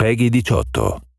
Peggy 18.